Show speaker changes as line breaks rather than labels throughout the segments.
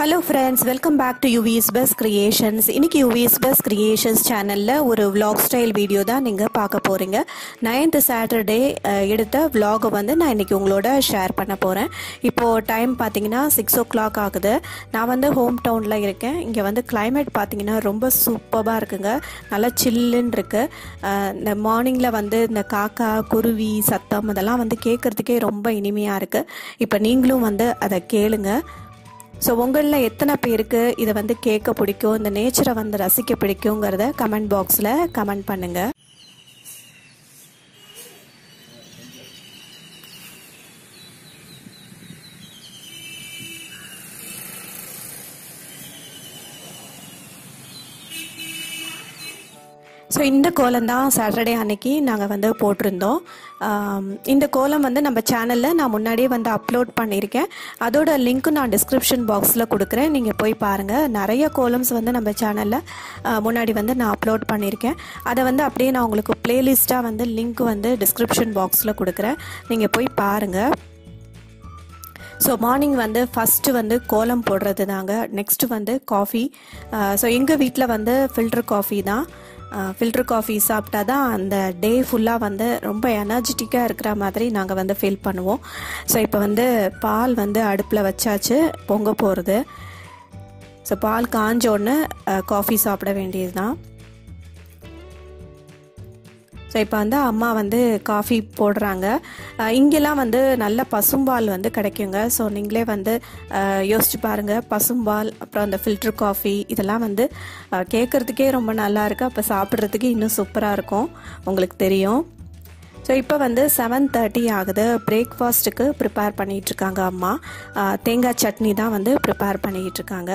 Hello friends welcome back to Yuvi's best creations இன்னைக்கு Yuvis best creations சேனலில் ஒரு vlog style video தான் நீங்கள் பார்க்க போகிறீங்க நைன்த்து சாட்டர்டே எடுத்த விலாகை வந்து நான் இன்னைக்கு உங்களோட ஷேர் பண்ண போகிறேன் இப்போது டைம் பார்த்தீங்கன்னா சிக்ஸ் ஓ கிளாக் ஆகுது. நான் வந்து ஹோம் டவுனில் இருக்கேன். இங்கே வந்து கிளைமேட் பார்த்தீங்கன்னா ரொம்ப சூப்பராக இருக்குங்க. நல்லா சில்லுன்னு இருக்கு. இந்த மார்னிங்கில் வந்து இந்த காக்கா குருவி சத்தம் இதெல்லாம் வந்து கேட்குறதுக்கே ரொம்ப இனிமையாக இருக்குது இப்போ நீங்களும் வந்து அதை கேளுங்கள் ஸோ உங்களில் எத்தனை பேருக்கு இதை வந்து கேட்க பிடிக்கும்? இந்த நேச்சரை வந்து ரசிக்க பிடிக்குங்கிறத கமெண்ட் பாக்ஸில் கமெண்ட் பண்ணுங்கள் ஸோ இந்த கோலம் தான் சாட்டர்டே அன்னைக்கு நாங்கள் வந்து போட்டிருந்தோம். இந்த கோலம் வந்து நம்ம சேனலில் நான் முன்னாடியே வந்து அப்லோட் பண்ணியிருக்கேன். அதோட லிங்க்கும் நான் டிஸ்கிரிப்ஷன் பாக்ஸில் கொடுக்குறேன். நீங்கள் போய் பாருங்கள் நிறைய கோலம்ஸ் வந்து நம்ம சேனலில் முன்னாடி வந்து நான் அப்லோட் பண்ணியிருக்கேன். அதை வந்து அப்படியே நான் உங்களுக்கு ப்ளேலிஸ்ட்டாக வந்து லிங்க் வந்து டிஸ்கிரிப்ஷன் பாக்ஸில் கொடுக்குறேன். நீங்கள் போய் பாருங்கள் ஸோ மார்னிங் வந்து ஃபஸ்ட்டு வந்து கோலம் போடுறது தாங்க. நெக்ஸ்ட்டு வந்து காஃபி ஸோ எங்கள் வீட்டில் வந்து ஃபில்டர் காஃபி தான். ஃபில்டர் காஃபி சாப்பிட்டா தான் அந்த டே ஃபுல்லாக வந்து ரொம்ப எனர்ஜெட்டிக்காக இருக்கிற மாதிரி நாங்கள் வந்து ஃபீல் பண்ணுவோம். ஸோ இப்போ வந்து பால் வந்து அடுப்பில் வச்சாச்சு பொங்க போகிறது ஸோ பால் காஞ்சோடனே காஃபி சாப்பிட வேண்டியது தான் ஸோ இப்போ வந்து அம்மா வந்து காஃபி போடுறாங்க. இங்கெல்லாம் வந்து நல்ல பசும்பால் வந்து கிடைக்குங்க. ஸோ நீங்களே வந்து யோசிச்சு பாருங்கள் பசும்பால் அப்புறம் அந்த ஃபில்டர் காஃபி இதெல்லாம் வந்து கேட்குறதுக்கே ரொம்ப நல்லாயிருக்கு அப்போ சாப்பிட்றதுக்கு இன்னும் சூப்பராக இருக்கும். உங்களுக்கு தெரியும். ஸோ இப்போ வந்து செவன் தேர்ட்டி ஆகுது. பிரேக்ஃபாஸ்ட்டுக்கு ப்ரிப்பேர் பண்ணிகிட்ருக்காங்க அம்மா. தேங்காய் சட்னி தான் வந்து ப்ரிப்பேர் பண்ணிக்கிட்டு இருக்காங்க.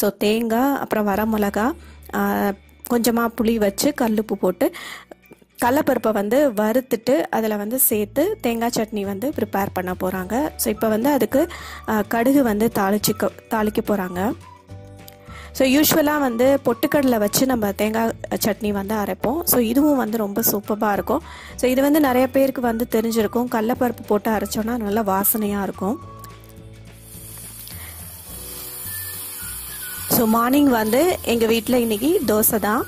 ஸோ தேங்காய் அப்புறம் வரமிளகா கொஞ்சமாக புளி வச்சு கல்லுப்பு போட்டு கடலப்பருப்பை வந்து வறுத்துட்டு அதில் வந்து சேர்த்து தேங்காய் சட்னி வந்து ப்ரிப்பேர் பண்ண போகிறாங்க ஸோ இப்போ வந்து அதுக்கு கடுகு வந்து தாளிச்சிக்க தாளிக்க போகிறாங்க ஸோ யூஸ்வலாக வந்து பொட்டுக்கடலை வச்சு நம்ம தேங்காய் சட்னி வந்து அரைப்போம். ஸோ இதுவும் வந்து ரொம்ப சூப்பராக இருக்கும். ஸோ இது வந்து நிறைய பேருக்கு வந்து தெரிஞ்சிருக்கும். கடலப்பருப்பு போட்டு அரைச்சோன்னா நல்லா வாசனையாக இருக்கும். ஸோ மார்னிங் வந்து எங்கள் வீட்டில் இன்றைக்கி தோசை தான்.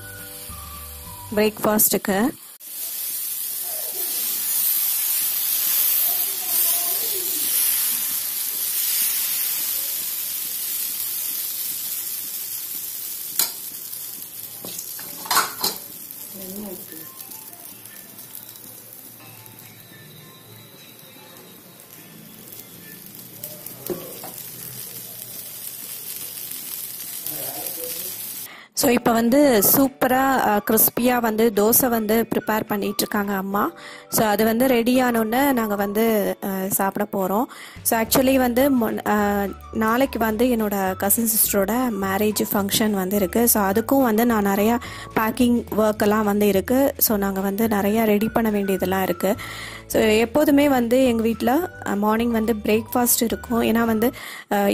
பிரேக்ஃபாஸ்ட்டுக்கு ஸோ இப்போ வந்து சூப்பராக கிறிஸ்பியாக வந்து தோசை வந்து ப்ரிப்பேர் பண்ணிகிட்ருக்காங்க அம்மா. ஸோ அது வந்து ரெடி ஆனோடனே நாங்கள் வந்து சாப்பிட போகிறோம் ஸோ ஆக்சுவலி வந்து முன்- நாளைக்கு வந்து என்னோடய கசின் சிஸ்டரோட மேரேஜ் ஃபங்க்ஷன் வந்து இருக்குது ஸோ அதுக்கும் வந்து நான் நிறையா பேக்கிங் ஒர்க் எல்லாம் வந்து இருக்குது ஸோ நாங்கள் வந்து நிறையா ரெடி பண்ண வேண்டியதெல்லாம் இருக்குது ஸோ எப்போதுமே வந்து எங்கள் வீட்டில் மார்னிங் வந்து பிரேக்ஃபாஸ்ட் இருக்கும். ஏன்னா வந்து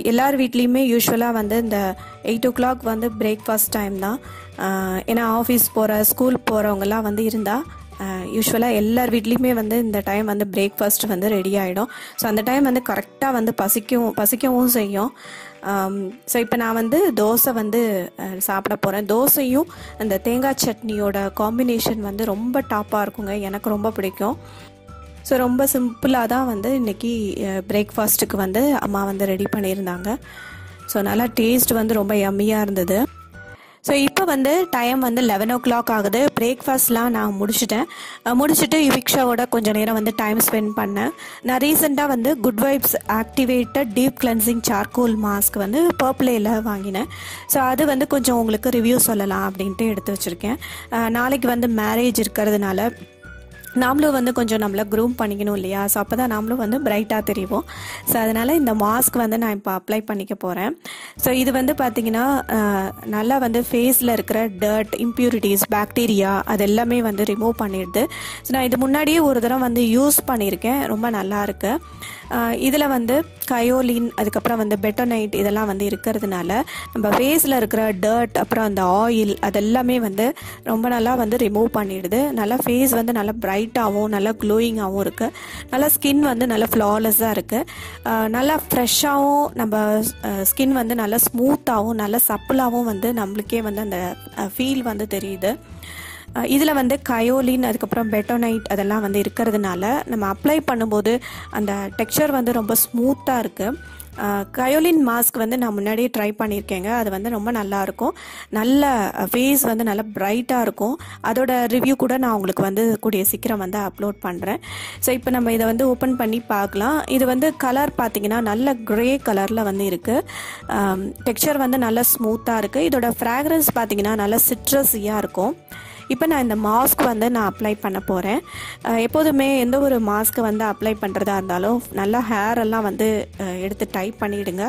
எல்லார் வீட்லேயுமே யூஸ்வலாக வந்து இந்த எயிட் ஓ கிளாக் வந்து பிரேக்ஃபாஸ்ட் டைம் தான். ஏன்னா ஆஃபீஸ் போகிற ஸ்கூல் போகிறவங்கலாம் வந்து இருந்தால் யூஸ்வலாக எல்லார் வீட்லேயுமே வந்து இந்த டைம் வந்து பிரேக்ஃபாஸ்ட் வந்து ரெடி ஆகிடும் ஸோ அந்த டைம் வந்து கரெக்டாக வந்து பசிக்கவும் பசிக்கவும் செய்யும். ஸோ இப்போ நான் வந்து தோசை வந்து சாப்பிட போகிறேன் தோசையும் அந்த தேங்காய் சட்னியோட காம்பினேஷன் வந்து ரொம்ப டாப்பாக இருக்குங்க. எனக்கு ரொம்ப பிடிக்கும். ஸோ ரொம்ப சிம்பிளாக தான் வந்து இன்றைக்கி பிரேக்ஃபாஸ்ட்டுக்கு வந்து அம்மா வந்து ரெடி பண்ணியிருந்தாங்க. ஸோ நல்லா டேஸ்ட் வந்து ரொம்ப எம்மியாக இருந்தது. ஸோ இப்போ வந்து டைம் வந்து லெவன் ஓ கிளாக் ஆகுது. பிரேக்ஃபாஸ்ட்லாம் நான் முடிச்சுட்டேன். முடிச்சுட்டு முடிச்சிட்டு யுவிக்ஷாவோட நேரம் வந்து டைம் ஸ்பெண்ட் பண்ணேன். நான் ரீசெண்டாக வந்து good vibes activated deep cleansing charcoal mask வந்து பர்ப்ளேயில் வாங்கினேன். ஸோ அது வந்து கொஞ்சம் உங்களுக்கு ரிவ்யூ சொல்லலாம் அப்படின்ட்டு எடுத்து வச்சுருக்கேன். நாளைக்கு வந்து மேரேஜ் இருக்கிறதுனால நாமளும் வந்து கொஞ்சம் நம்மளை க்ரூம் பண்ணிக்கணும் இல்லையா? ஸோ அப்போ தான் நாமளும் வந்து பிரைட்டாக தெரியும் ஸோ அதனால் இந்த மாஸ்க் வந்து நான் இப்போ அப்ளை பண்ணிக்க போகிறேன் ஸோ இது வந்து பார்த்திங்கன்னா நல்லா வந்து ஃபேஸில் இருக்கிற டர்ட் இம்ப்யூரிட்டிஸ் பாக்டீரியா அது எல்லாமே வந்து ரிமூவ் பண்ணிடுது. ஸோ நான் இது முன்னாடியே ஒரு தடவை வந்து யூஸ் பண்ணியிருக்கேன். ரொம்ப நல்லாயிருக்கு இதில் வந்து கயோலின் அதுக்கப்புறம் வந்து பெட்டோனைட் இதெல்லாம் வந்து இருக்கிறதுனால நம்ம ஃபேஸில் இருக்கிற டர்ட் அப்புறம் அந்த ஆயில் அதெல்லாமே வந்து ரொம்ப நல்லா வந்து ரிமூவ் பண்ணிடுது. நல்லா ஃபேஸ் வந்து நல்லா பிரைட் பிரைட்டாகவும் நல்லா க்ளோயிங்காகவும் இருக்குது நல்லா ஸ்கின் வந்து நல்லா ஃப்ளாலெஸ்ஸாக இருக்குது நல்லா ஃப்ரெஷ்ஷாகவும் நம்ம ஸ்கின் வந்து நல்லா ஸ்மூத்தாகவும் நல்லா சப்புளாகவும் வந்து நம்மளுக்கே வந்து அந்த ஃபீல் வந்து தெரியுது. இதில் வந்து கயோலின் அதுக்கப்புறம் பெட்டோனைட் அதெல்லாம் வந்து இருக்கிறதுனால நம்ம அப்ளை பண்ணும்போது அந்த டெக்ஸ்சர் வந்து ரொம்ப ஸ்மூத்தாக இருக்குது கயோலின் மாஸ்க் வந்து நான் முன்னாடியே ட்ரை பண்ணியிருக்கேங்க. அது வந்து ரொம்ப நல்லா இருக்கும் நல்ல ஃபேஸ் வந்து நல்லா பிரைட்டாக இருக்கும். அதோட ரிவ்யூ கூட நான் உங்களுக்கு வந்து கூடிய சீக்கிரம் வந்து அப்லோட் பண்ணுறேன் ஸோ இப்போ நம்ம இதை வந்து ஓப்பன் பண்ணி பார்க்கலாம். இது வந்து கலர் பார்த்தீங்கன்னா நல்ல க்ரே கலரில் வந்து இருக்குது டெக்ஸ்சர் வந்து நல்லா ஸ்மூத்தாக இருக்குது இதோட ஃப்ராக்ரன்ஸ் பார்த்தீங்கன்னா நல்லா சிட்ரஸியாக இருக்கும். இப்போ நான் இந்த மாஸ்க் வந்து நான் அப்ளை பண்ண போகிறேன் எப்போதுமே எந்த ஒரு மாஸ்க்கை வந்து அப்ளை பண்ணுறதா இருந்தாலும் நல்லா ஹேர் எல்லாம் வந்து எடுத்து டைப் பண்ணிவிடுங்க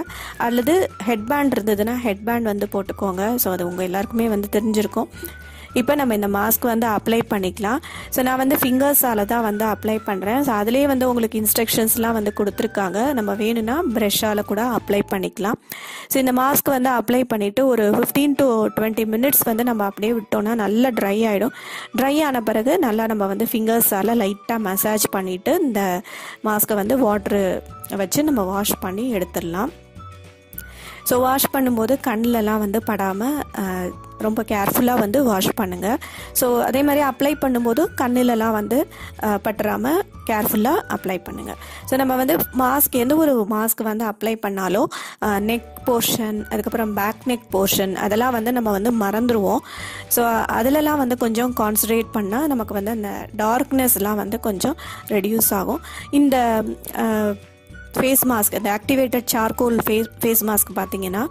அல்லது ஹெட்பேண்ட் இருந்ததுன்னா ஹெட்பேண்ட் வந்து போட்டுக்கோங்க. ஸோ அது உங்கள் எல்லாருக்குமே வந்து தெரிஞ்சிருக்கும். இப்போ நம்ம இந்த மாஸ்க் வந்து அப்ளை பண்ணிக்கலாம். ஸோ நான் வந்து ஃபிங்கர்ஸால் தான் வந்து அப்ளை பண்ணுறேன் ஸோ அதுலேயே வந்து உங்களுக்கு இன்ஸ்ட்ரக்ஷன்ஸ்லாம் வந்து கொடுத்துருக்காங்க. நம்ம வேணும்னா ப்ரெஷ்ஷால் கூட அப்ளை பண்ணிக்கலாம். ஸோ இந்த மாஸ்க் வந்து அப்ளை பண்ணிவிட்டு ஒரு ஃபிஃப்டீன் டு டுவெண்ட்டி மினிட்ஸ் வந்து நம்ம அப்படியே விட்டோம்னா நல்லா ட்ரை ஆகிடும் ட்ரை ஆன பிறகு நல்லா நம்ம வந்து ஃபிங்கர்ஸால் லைட்டாக மசாஜ் பண்ணிவிட்டு இந்த மாஸ்க்கை வந்து வாட்ரு வச்சு நம்ம வாஷ் பண்ணி எடுத்துடலாம். ஸோ வாஷ் பண்ணும்போது கண்ணிலலாம் வந்து படாமல் ரொம்ப கேர்ஃபுல்லாக வந்து வாஷ் பண்ணுங்கள் ஸோ அதே மாதிரி அப்ளை பண்ணும்போது கண்ணிலலாம் வந்து பட்டுறாமல் கேர்ஃபுல்லாக அப்ளை பண்ணுங்கள் ஸோ நம்ம வந்து மாஸ்க் எந்த ஒரு மாஸ்க் வந்து அப்ளை பண்ணாலும் நெக் போர்ஷன் அதுக்கப்புறம் பேக் நெக் போர்ஷன் அதெல்லாம் வந்து நம்ம வந்து மறந்துடுவோம் ஸோ அதிலலாம் வந்து கொஞ்சம் கான்சன்ட்ரேட் பண்ணால் நமக்கு வந்து அந்த டார்க்னஸ்லாம் வந்து கொஞ்சம் ரெடியூஸ் ஆகும். இந்த ஃபேஸ் மாஸ்க் இந்த activated charcoal face face mask பார்த்தீங்கன்னா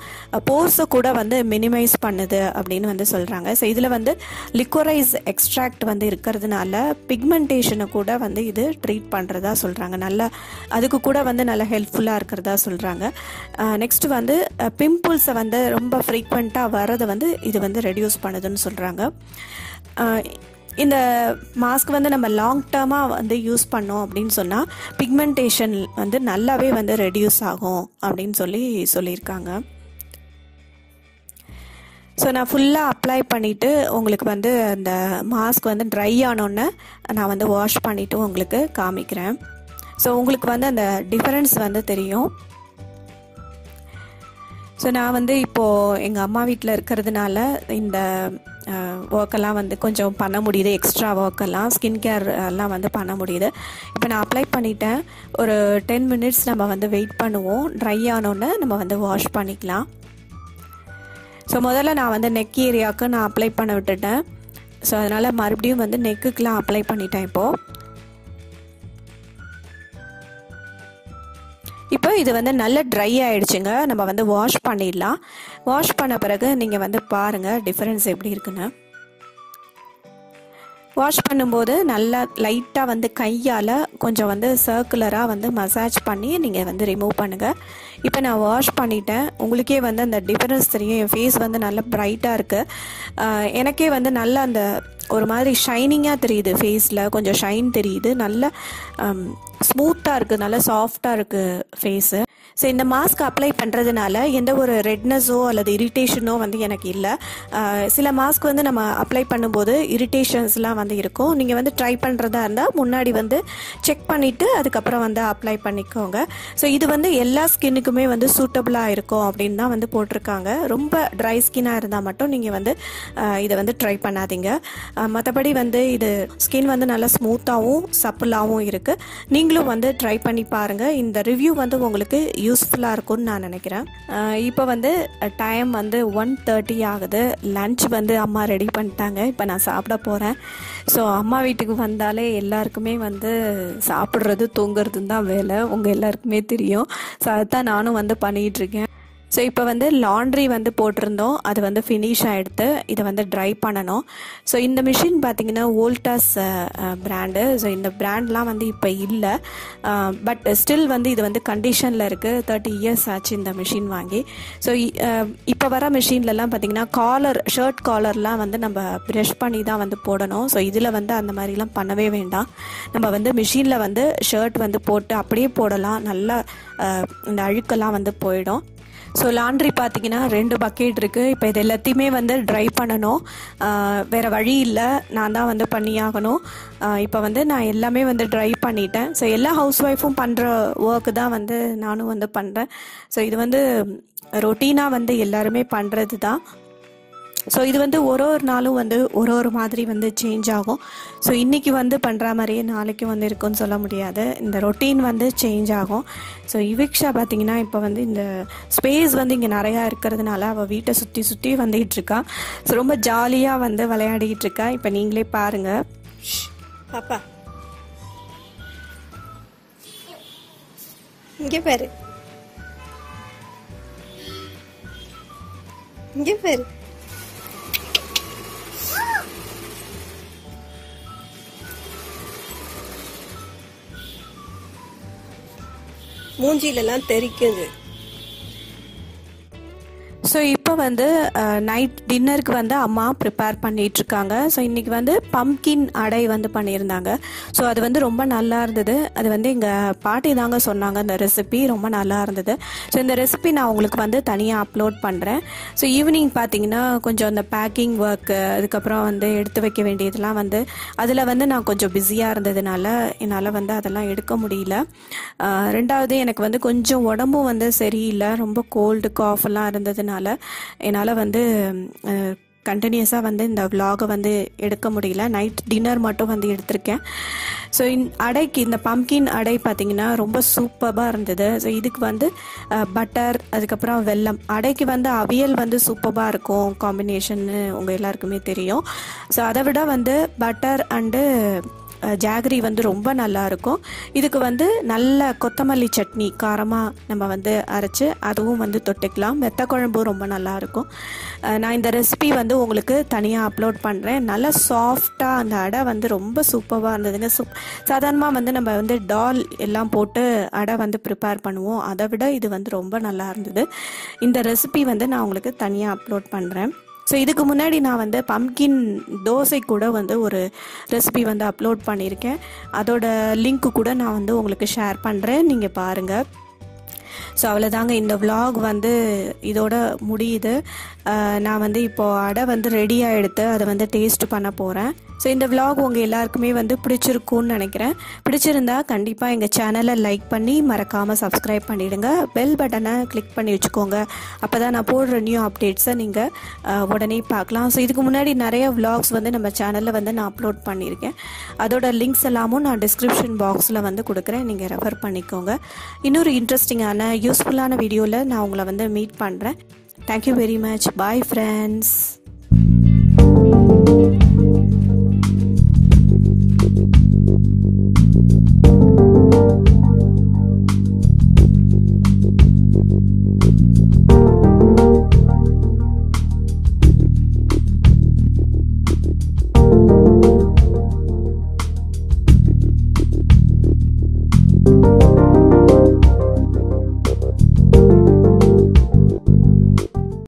போர்ஸை கூட வந்து மினிமைஸ் பண்ணுது அப்படின்னு வந்து சொல்கிறாங்க ஸோ இதில் வந்து லிக்வரைஸ் எக்ஸ்ட்ராக்ட் வந்து இருக்கிறதுனால பிக்மெண்டேஷனை கூட வந்து இது ட்ரீட் பண்ணுறதா சொல்கிறாங்க நல்லா அதுக்கு கூட வந்து நல்லா ஹெல்ப்ஃபுல்லாக இருக்கிறதா சொல்கிறாங்க நெக்ஸ்ட் வந்து பிம்பிள்ஸை வந்து ரொம்ப ஃப்ரீக்வெண்ட்டாக வர்றதை வந்து இது வந்து ரெடியூஸ் பண்ணுதுன்னு சொல்கிறாங்க இந்த மாஸ்க் வந்து நம்ம லாங் டேர்மாக வந்து யூஸ் பண்ணோம் அப்படின்னு சொன்னால் பிக்மெண்டேஷன் வந்து நல்லாவே வந்து ரெடியூஸ் ஆகும் அப்படின்னு சொல்லி சொல்லியிருக்காங்க. ஸோ நான் ஃபுல்லாக அப்ளை பண்ணிவிட்டு உங்களுக்கு வந்து அந்த மாஸ்க் வந்து ட்ரை ஆனோன்னே நான் வந்து வாஷ் பண்ணிவிட்டு உங்களுக்கு காமிக்கிறேன். ஸோ உங்களுக்கு வந்து அந்த டிஃப்ரென்ஸ் வந்து தெரியும். ஸோ நான் வந்து இப்போது எங்கள் அம்மா வீட்டில் இருக்கிறதுனால இந்த ஒர்க்கெல்லாம் வந்து கொஞ்சம் பண்ண முடியுது. எக்ஸ்ட்ரா ஒர்க்கெல்லாம் ஸ்கின் கேர் எல்லாம் வந்து பண்ண முடியுது. இப்போ நான் அப்ளை பண்ணிட்டேன். ஒரு டென் மினிட்ஸ் நம்ம வந்து வெயிட் பண்ணுவோம். ட்ரை ஆனோடனே நம்ம வந்து வாஷ் பண்ணிக்கலாம். ஸோ முதல்ல நான் வந்து நெக் ஏரியாவுக்கு நான் அப்ளை பண்ண விட்டுட்டேன். ஸோ அதனால் மறுபடியும் வந்து நெக்குக்கெலாம் அப்ளை பண்ணிட்டேன் இப்போது இப்போ இது வந்து நல்ல ட்ரை ஆகிடுச்சுங்க நம்ம வந்து வாஷ் பண்ணிடலாம். வாஷ் பண்ண பிறகு நீங்கள் வந்து பாருங்கள் டிஃப்ரென்ஸ் எப்படி இருக்குன்னு. வாஷ் பண்ணும்போது நல்லா லைட்டாக வந்து கையால் கொஞ்சம் வந்து சர்க்குலராக வந்து மசாஜ் பண்ணி நீங்கள் வந்து ரிமூவ் பண்ணுங்கள் இப்போ நான் வாஷ் பண்ணிட்டேன். உங்களுக்கே வந்து அந்த டிஃப்ரென்ஸ் தெரியும். என் ஃபேஸ் வந்து நல்லா ப்ரைட்டாக இருக்குது எனக்கே வந்து நல்லா அந்த ஒரு மாதிரி ஷைனிங்காக தெரியுது ஃபேஸில் கொஞ்சம் ஷைன் தெரியுது. நல்ல ஸ்மூத்தாக இருக்குது நல்லா சாஃப்டாக இருக்குது ஃபேஸு ஸோ இந்த மாஸ்க் அப்ளை பண்ணுறதுனால எந்த ஒரு ரெட்னஸோ அல்லது இரிட்டேஷனோ வந்து எனக்கு இல்லை. சில மாஸ்க் வந்து நம்ம அப்ளை பண்ணும்போது இரிட்டேஷன்ஸ்லாம் வந்து இருக்கும். நீங்கள் வந்து ட்ரை பண்ணுறதா இருந்தால் முன்னாடி வந்து செக் பண்ணிவிட்டு அதுக்கப்புறம் வந்து அப்ளை பண்ணிக்கோங்க. ஸோ இது வந்து எல்லா ஸ்கின்னுக்குமே வந்து சூட்டபுளாக இருக்கும் அப்படின்னு தான் வந்து போட்டிருக்காங்க. ரொம்ப ட்ரை ஸ்கின்னாக இருந்தால் மட்டும் நீங்கள் வந்து இதை வந்து ட்ரை பண்ணாதீங்க. மற்றபடி வந்து இது ஸ்கின் வந்து நல்லா ஸ்மூத்தாகவும் சப்புலாகவும் இருக்குது நீங்களும் வந்து ட்ரை பண்ணி பாருங்கள் இந்த ரிவ்யூ வந்து உங்களுக்கு யூஸ்ஃபுல்லாக இருக்கும்னு நான் நினைக்கிறேன். இப்போ வந்து டைம் வந்து ஒன் தேர்ட்டி ஆகுது. லன்ச் வந்து அம்மா ரெடி பண்ணிட்டாங்க. இப்போ நான் சாப்பிட போகிறேன் ஸோ அம்மா வீட்டுக்கு வந்தாலே எல்லாருக்குமே வந்து சாப்பிட்றது தூங்குறதுன்னு தான் வேலை. உங்கள் எல்லாருக்குமே தெரியும். ஸோ அதுதான் நானும் வந்து பண்ணிகிட்ருக்கேன் ஸோ இப்போ வந்து லாண்ட்ரி வந்து போட்டிருந்தோம். அது வந்து ஃபினிஷ் ஆகிடுத்து இதை வந்து ட்ரை பண்ணணும். ஸோ இந்த மிஷின் பார்த்திங்கன்னா ஓல்டாஸ் பிராண்டு ஸோ இந்த பிராண்ட்லாம் வந்து இப்போ இல்லை. பட் ஸ்டில் வந்து இது வந்து கண்டிஷனில் இருக்குது தேர்ட்டி இயர்ஸ் ஆச்சு இந்த மிஷின் வாங்கி. ஸோ இப்போ வர மிஷின்லலாம் பார்த்திங்கன்னா காலர் ஷர்ட் காலர்லாம் வந்து நம்ம ப்ரெஷ் பண்ணி தான் வந்து போடணும். ஸோ இதில் வந்து அந்த மாதிரிலாம் பண்ணவே வேண்டாம். நம்ம வந்து மிஷினில் வந்து ஷர்ட் வந்து போட்டு அப்படியே போடலாம். நல்லா இந்த அழுக்கெல்லாம் வந்து போயிடும். ஸோ லாண்ட்ரி பார்த்தீங்கன்னா ரெண்டு பக்கெட் இருக்குது இப்போ இது எல்லாத்தையுமே வந்து ட்ரை பண்ணணும். வேறு வழி இல்லை. நான் தான் வந்து பண்ணியாகணும். இப்போ வந்து நான் எல்லாமே வந்து ட்ரை பண்ணிட்டேன். ஸோ எல்லா ஹவுஸ் ஒய்ஃபும் பண்ணுற ஒர்க்கு தான் வந்து நானும் வந்து பண்ணுறேன் ஸோ இது வந்து ரொட்டீனாக வந்து எல்லாருமே பண்ணுறது தான் ஸோ இது வந்து ஒரு ஒரு நாளும் வந்து ஒரு ஒரு மாதிரி வந்து சேஞ்ச் ஆகும். ஸோ இன்றைக்கி வந்து பண்ணுற மாதிரியே நாளைக்கு வந்து இருக்கும்னு சொல்ல முடியாது. இந்த ரொட்டீன் வந்து சேஞ்ச் ஆகும். ஸோ இவிக்ஷா பார்த்தீங்கன்னா இப்போ வந்து இந்த ஸ்பேஸ் வந்து இங்கே நிறையா இருக்கிறதுனால அவள் வீட்டை சுற்றி சுற்றி வந்துகிட்டு இருக்கா. ஸோ ரொம்ப ஜாலியாக வந்து விளையாடிக்கிட்டு இருக்கா. இப்போ நீங்களே பாருங்கள் பாப்பா. இங்கே பாரு. இங்கே பாரு. மூஞ்சிலெல்லாம் தெரிக்குது. ஸோ இப்போ வந்து நைட் டின்னருக்கு வந்து அம்மா ப்ரிப்பேர் பண்ணிகிட்ருக்காங்க ஸோ இன்றைக்கி வந்து பம்கின் அடை வந்து பண்ணியிருந்தாங்க. ஸோ அது வந்து ரொம்ப நல்லா இருந்தது. அது வந்து எங்கள் பாட்டி தாங்க சொன்னாங்க அந்த ரெசிபி ரொம்ப நல்லா இருந்தது. ஸோ இந்த ரெசிபி நான் உங்களுக்கு வந்து தனியாக அப்லோட் பண்ணுறேன் ஸோ ஈவினிங் பார்த்தீங்கன்னா கொஞ்சம் அந்த பேக்கிங் ஒர்க்கு அதுக்கப்புறம் வந்து எடுத்து வைக்க வேண்டியதெல்லாம் வந்து அதில் வந்து நான் கொஞ்சம் பிஸியாக இருந்ததுனால என்னால் வந்து அதெல்லாம் எடுக்க முடியல. ரெண்டாவது எனக்கு வந்து கொஞ்சம் உடம்பும் வந்து சரியில்லை. ரொம்ப கோல்டு காஃப் எல்லாம் இருந்ததுனால என்னால் வந்து கண்டினியூஸாக வந்து இந்த விலாகை வந்து எடுக்க முடியல. நைட் டின்னர் மட்டும் வந்து எடுத்திருக்கேன். ஸோ இந் அடைக்கு இந்த பம்கின் அடை பார்த்திங்கன்னா ரொம்ப சூப்பராக இருந்தது. ஸோ இதுக்கு வந்து பட்டர் அதுக்கப்புறம் வெல்லம். அடைக்கு வந்து அவியல் வந்து சூப்பராக இருக்கும். காம்பினேஷன்னு உங்கள் எல்லாருக்குமே தெரியும். ஸோ அதை விட வந்து பட்டர் அண்டு ஜாகரி வந்து ரொம்ப நல்லா இருக்கும். இதுக்கு வந்து நல்ல கொத்தமல்லி சட்னி காரமாக நம்ம வந்து அரைச்சு அதுவும் வந்து தொட்டுக்கலாம். வெத்த குழம்பும் ரொம்ப நல்லா இருக்கும். நான் இந்த ரெசிபி வந்து உங்களுக்கு தனியாக அப்லோட் பண்ணுறேன் நல்லா சாஃப்டாக அந்த அடை வந்து ரொம்ப சூப்பராக இருந்ததுங்க. சூப் சாதாரணமாக வந்து நம்ம வந்து டால் எல்லாம் போட்டு அடை வந்து ப்ரிப்பேர் பண்ணுவோம். அதை விட இது வந்து ரொம்ப நல்லா இருந்தது. இந்த ரெசிபி வந்து நான் உங்களுக்கு தனியாக அப்லோட் பண்ணுறேன் ஸோ இதுக்கு முன்னாடி நான் வந்து பம்கின் தோசை கூட வந்து ஒரு ரெசிபி வந்து அப்லோட் பண்ணியிருக்கேன். அதோட லிங்க் கூட நான் வந்து உங்களுக்கு ஷேர் பண்ணுறேன் நீங்கள் பாருங்கள் ஸோ அவ்வளோதாங்க இந்த விலாக் வந்து இதோட முடியுது. நான் வந்து இப்போது அடை வந்து ரெடியாக எடுத்து அதை வந்து டேஸ்ட் பண்ண போகிறேன் ஸோ இந்த விலாக் உங்கள் எல்லாருக்குமே வந்து பிடிச்சிருக்கும்னு நினைக்கிறேன். பிடிச்சிருந்தா கண்டிப்பாக எங்கள் சேனலை லைக் பண்ணி மறக்காமல் சப்ஸ்கிரைப் பண்ணிவிடுங்க பெல் பட்டனை கிளிக் பண்ணி வச்சுக்கோங்க. அப்போ தான் நான் போடுற நியூ அப்டேட்ஸை நீங்கள் உடனே பார்க்கலாம். ஸோ இதுக்கு முன்னாடி நிறைய விலாக்ஸ் வந்து நம்ம சேனலில் வந்து நான் அப்லோட் பண்ணியிருக்கேன். அதோட லிங்க்ஸ் எல்லாமும் நான் டிஸ்கிரிப்ஷன் பாக்ஸில் வந்து கொடுக்குறேன். நீங்கள் ரெஃபர் பண்ணிக்கோங்க. இன்னொரு இன்ட்ரெஸ்டிங்கான யூஸ்ஃபுல்லான வீடியோவில் நான் உங்களை வந்து மீட் பண்ணுறேன் thank you very much bye friends